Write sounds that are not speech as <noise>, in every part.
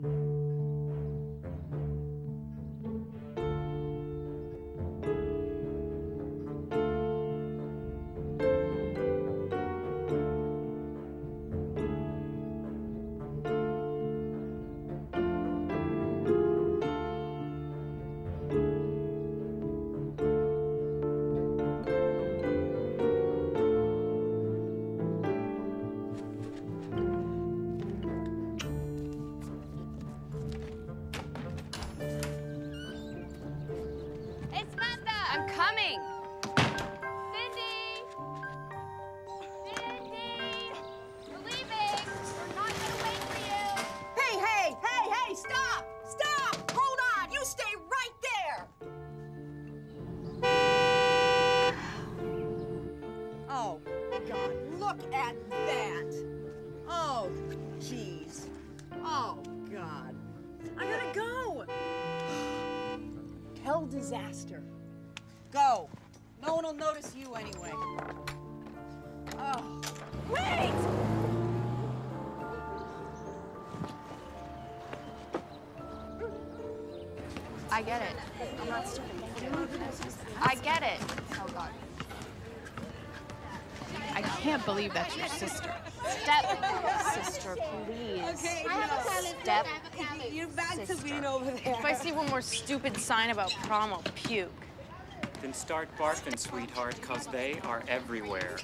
Hey, I'm coming. Cindy! Cindy! We're leaving! We're not gonna wait for you! Hey, hey, hey, hey, stop! Stop! Hold on! You stay right there! Oh, God, look at that! Oh, jeez. Oh, God. I gotta go! <sighs> Hell disaster. Go. No one will notice you anyway. Oh. Wait! I get it. I'm not stupid. I get it. Oh God. I can't believe that's your sister. Step sister, please. Step. You're back to sister. being over there. If I see one more stupid sign about prom, I'll puke. Then start barfing, sweetheart, cause they are everywhere.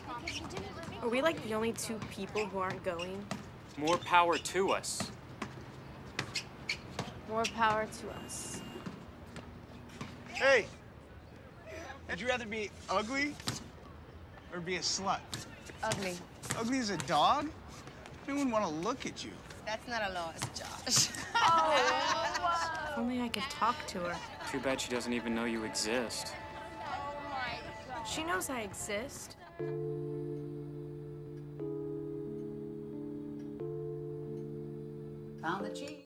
Are we like the only two people who aren't going? More power to us. More power to us. Hey! Would you rather be ugly or be a slut? Ugly. Ugly as a dog? No one want to look at you. That's not a loss, Josh. If only I could talk to her. Too bad she doesn't even know you exist. She knows I exist. Found the cheese.